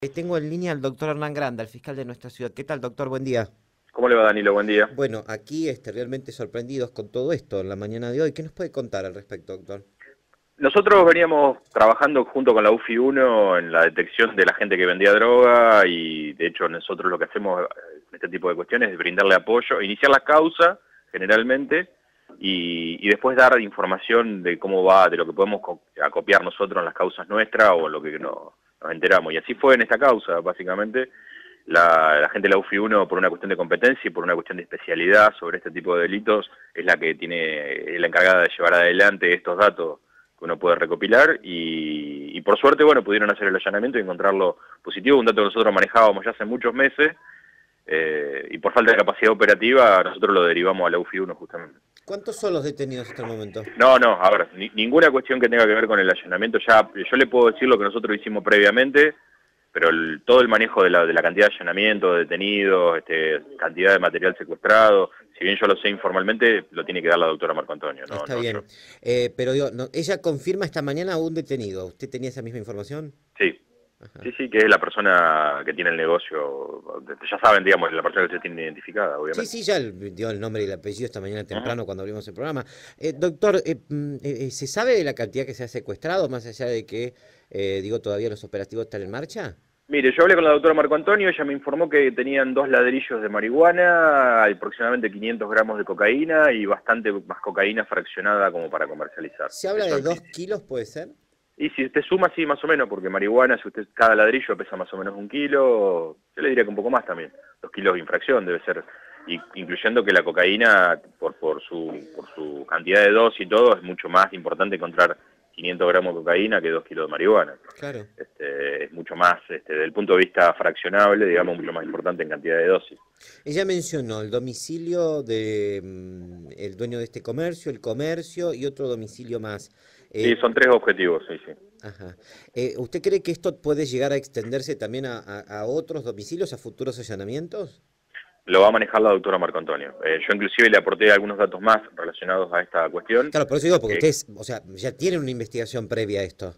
Eh, tengo en línea al doctor Hernán Granda, el fiscal de nuestra ciudad. ¿Qué tal, doctor? Buen día. ¿Cómo le va, Danilo? Buen día. Bueno, aquí este, realmente sorprendidos con todo esto en la mañana de hoy. ¿Qué nos puede contar al respecto, doctor? Nosotros veníamos trabajando junto con la UFI 1 en la detección de la gente que vendía droga y de hecho nosotros lo que hacemos en este tipo de cuestiones es brindarle apoyo, iniciar la causa generalmente y, y después dar información de cómo va, de lo que podemos acopiar nosotros en las causas nuestras o lo que no nos enteramos. Y así fue en esta causa, básicamente. La, gente de la UFI 1, por una cuestión de competencia y por una cuestión de especialidad sobre este tipo de delitos, es la que tiene, es la encargada de llevar adelante estos datos que uno puede recopilar y, por suerte, bueno, pudieron hacer el allanamiento y encontrarlo positivo, un dato que nosotros manejábamos ya hace muchos meses eh, y por falta de capacidad operativa nosotros lo derivamos a la UFI 1 justamente. ¿Cuántos son los detenidos hasta el momento? No, no, a ver, ninguna cuestión que tenga que ver con el allanamiento. Ya, yo le puedo decir lo que nosotros hicimos previamente, pero todo el manejo de la, de la cantidad de allanamiento, de detenidos, este, cantidad de material secuestrado, si bien yo lo sé informalmente, lo tiene que dar la doctora Marco Antonio. ¿no? Está bien. Eh, pero digo, ella confirma esta mañana un detenido. ¿Usted tenía esa misma información? Sí. Sí, sí, que es la persona que tiene el negocio, ya saben, digamos, la persona que se tiene identificada, obviamente. Sí, sí, ya dio el nombre y el apellido esta mañana temprano cuando abrimos el programa. Eh, doctor, eh, mm, eh, ¿se sabe de la cantidad que se ha secuestrado, más allá de que, digo, todavía los operativos están en marcha? Mire, yo hablé con la doctora Marco Antonio, ella me informó que tenían dos ladrillos de marihuana, aproximadamente 500 gramos de cocaína y bastante más cocaína fraccionada como para comercializar. ¿Se habla de dos kilos, puede ser? Y si usted suma, sí, más o menos, porque marihuana, si usted cada ladrillo pesa más o menos un kilo, yo le diría que un poco más también. Dos kilos de infracción debe ser, y, incluyendo que la cocaína, por, por, su, por su cantidad de dosis y todo, es mucho más importante encontrar 500 gramos de cocaína que dos kilos de marihuana. Claro. Este, es mucho más, este, desde el punto de vista fraccionable, digamos, mucho más importante en cantidad de dosis. Ella mencionó el domicilio de mm, el dueño de este comercio, el comercio y otro domicilio más. Eh, sí, son tres objetivos, sí, sí. Ajá. Eh, ¿Usted cree que esto puede llegar a extenderse también a, otros domicilios, a futuros allanamientos? Lo va a manejar la doctora Marco Antonio. Eh, yo inclusive le aporté algunos datos más relacionados a esta cuestión. Claro, por eso digo, porque ustedes, o sea, ya tienen una investigación previa a esto.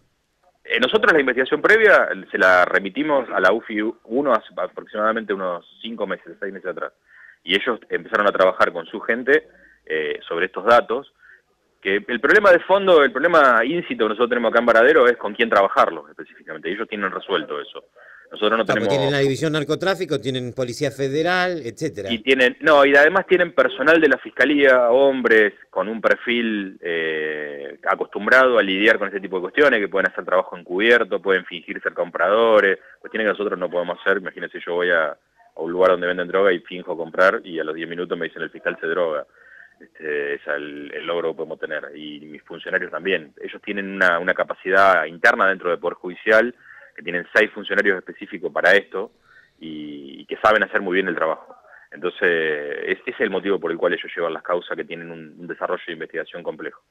nosotros la investigación previa se la remitimos a la UFI 1 hace aproximadamente unos cinco meses, seis meses atrás. Y ellos empezaron a trabajar con su gente sobre estos datos que el problema de fondo, el problema íncito que nosotros tenemos acá en Varadero es con quién trabajarlo específicamente. Ellos tienen resuelto eso. Nosotros no tenemos... Tienen la división narcotráfico, tienen policía federal, etcétera. Y tienen, no, y además tienen personal de la fiscalía, hombres con un perfil eh, acostumbrado a lidiar con este tipo de cuestiones, que pueden hacer trabajo encubierto, pueden fingir ser compradores, cuestiones que nosotros no podemos hacer. Imagínense, yo voy a, a un lugar donde venden droga y finjo comprar y a los 10 minutos me dicen el fiscal se droga este, es el, logro que podemos tener. Y mis funcionarios también. Ellos tienen una, una capacidad interna dentro del Poder Judicial, que tienen seis funcionarios específicos para esto y, que saben hacer muy bien el trabajo. Entonces, ese es el motivo por el cual ellos llevan las causas que tienen un, desarrollo de investigación complejo.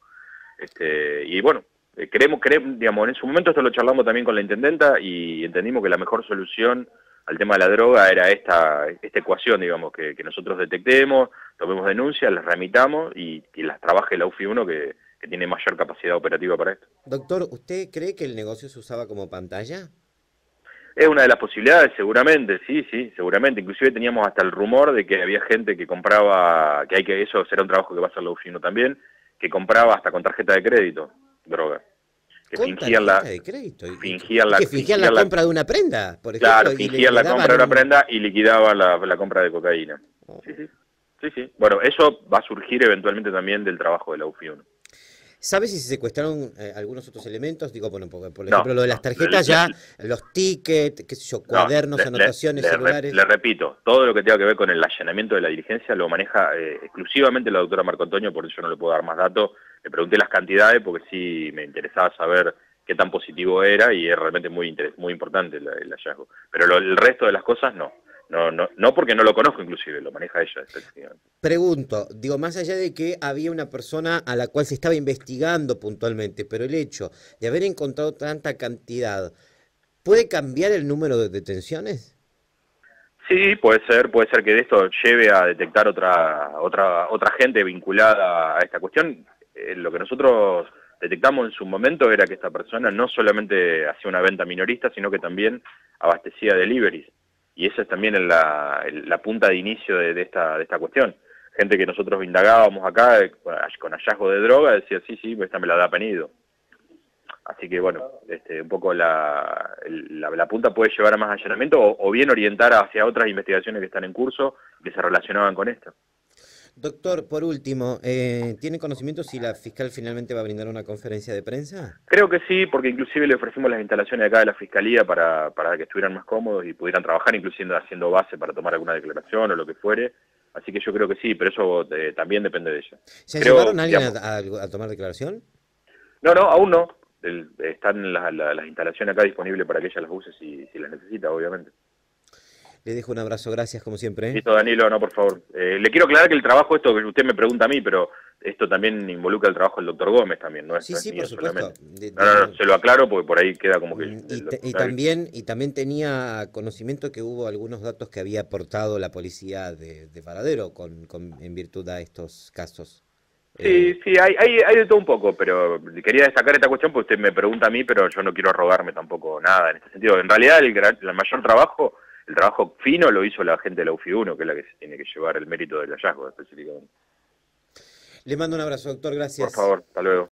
Este, y bueno, eh, queremos, queremos, digamos, en su momento esto lo charlamos también con la intendenta y entendimos que la mejor solución al tema de la droga era esta, esta ecuación, digamos, que, nosotros detectemos, tomemos denuncias, las remitamos y, las trabaje la UFI 1 que, tiene mayor capacidad operativa para esto. Doctor, ¿usted cree que el negocio se usaba como pantalla? Es una de las posibilidades, seguramente, sí, sí, seguramente. Inclusive teníamos hasta el rumor de que había gente que compraba, que hay que, eso será un trabajo que va a hacer la UFI 1 también, que compraba hasta con tarjeta de crédito droga que fingían la, de crédito. Fingían la, que fingían, la, compra de una prenda, por ejemplo. Claro, fingían la compra de una prenda y liquidaban la, compra de cocaína. Oh. Sí, sí. Sí, sí. Bueno, eso va a surgir eventualmente también del trabajo de la UFI 1. ¿Sabes si se secuestraron eh, algunos otros elementos? Digo, bueno, por, por ejemplo, lo de las tarjetas ya, los tickets, qué sé yo, cuadernos, anotaciones, celulares. Le, repito, todo lo que tenga que ver con el allanamiento de la diligencia lo maneja eh, exclusivamente la doctora Marco Antonio, por eso yo no le puedo dar más datos. Le pregunté las cantidades porque sí me interesaba saber qué tan positivo era y es realmente muy, muy importante el, hallazgo. Pero el resto de las cosas no. No, no, no porque no lo conozco inclusive, lo maneja ella. Pregunto, digo, más allá de que había una persona a la cual se estaba investigando puntualmente, pero el hecho de haber encontrado tanta cantidad, ¿puede cambiar el número de detenciones? Sí, puede ser, puede ser que de esto lleve a detectar otra, otra, otra gente vinculada a esta cuestión. Eh, lo que nosotros detectamos en su momento era que esta persona no solamente hacía una venta minorista, sino que también abastecía deliveries. Y esa es también la, punta de inicio de, esta, de esta cuestión. Gente que nosotros indagábamos acá eh, con hallazgo de droga decía, sí, sí, esta me la da penido. Así que bueno, este, un poco la, la, punta puede llevar a más allanamiento o, o bien orientar hacia otras investigaciones que están en curso que se relacionaban con esto. Doctor, por último, eh, ¿tiene conocimiento si la fiscal finalmente va a brindar una conferencia de prensa? Creo que sí, porque inclusive le ofrecimos las instalaciones acá de la fiscalía para, para que estuvieran más cómodos y pudieran trabajar, inclusive haciendo base para tomar alguna declaración o lo que fuere. Así que yo creo que sí, pero eso eh, también depende de ella. ¿Se llevaron a alguien a, tomar declaración? No, no, aún no. están las instalaciones acá disponibles para que ella las use si, si las necesita, obviamente. Le dejo un abrazo, gracias como siempre. ¿eh? Listo, Danilo, no, por favor. Eh, le quiero aclarar que el trabajo, esto que usted me pregunta a mí, pero esto también involucra el trabajo del doctor Gómez también, ¿no es, sí, sí, por supuesto. no, no, se lo aclaro porque por ahí queda como que... Mm, y, también, y también tenía conocimiento que hubo algunos datos que había aportado la policía de, de Paradero con, con, en virtud a estos casos. Sí, eh, sí, hay, hay, hay de todo un poco, pero quería destacar esta cuestión porque usted me pregunta a mí, pero yo no quiero robarme tampoco nada en este sentido. En realidad el, el mayor trabajo el trabajo fino lo hizo la gente de la UFI1, que es la que se tiene que llevar el mérito del hallazgo específicamente. Le mando un abrazo, doctor, gracias. Por favor, hasta luego.